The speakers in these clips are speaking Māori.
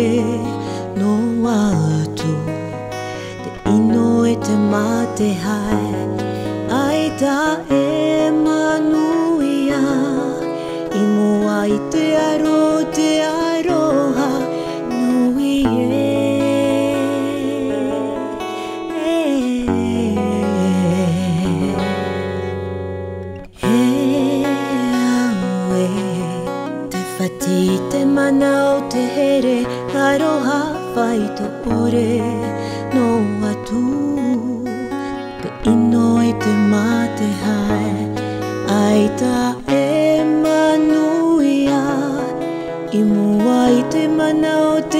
re no alto te ino e te ma te hai ai ta e manuia i moa i te aro te aroha nui e, e, e, e Te mana o te here aroha whai to ore no atu Ka ino i te mate hai Ai ta e manuia I mua i te mana o te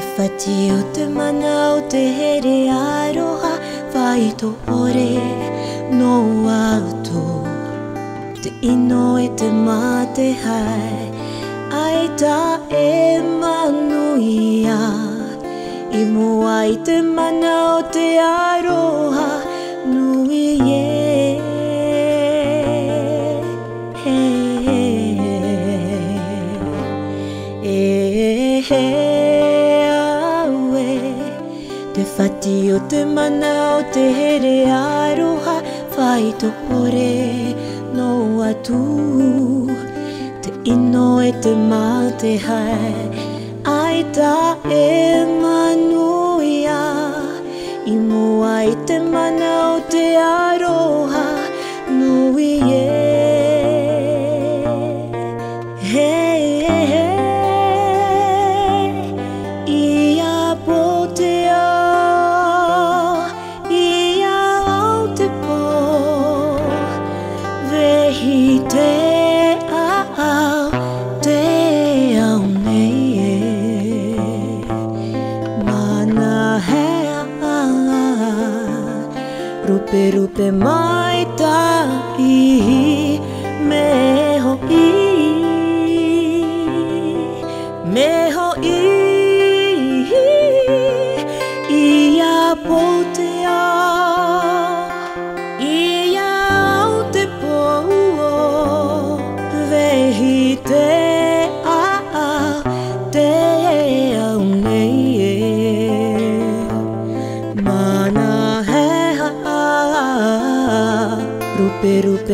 Me whati o te mana o te here aroha Whai to ore no auto Te ino e te mā te hai Ai ta e manuia I mua i te mana o te aroha Nui e yeah. Ngati o te mana o te here aroha Whai to pore no atu Te ino e te mā te hai Ai ta e De ah, de ah me, Mana hea, rupe rupe mai tai.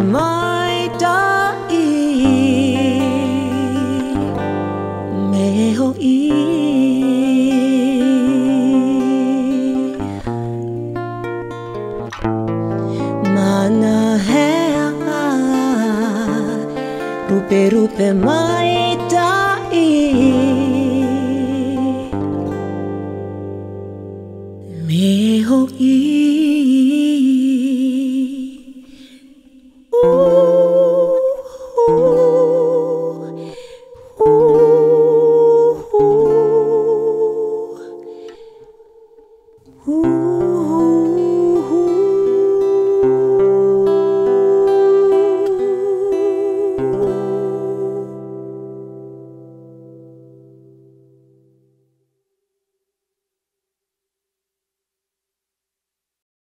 mai đã ý mẹ hô ý mà na hè rupe mai đã ý mẹ hô ý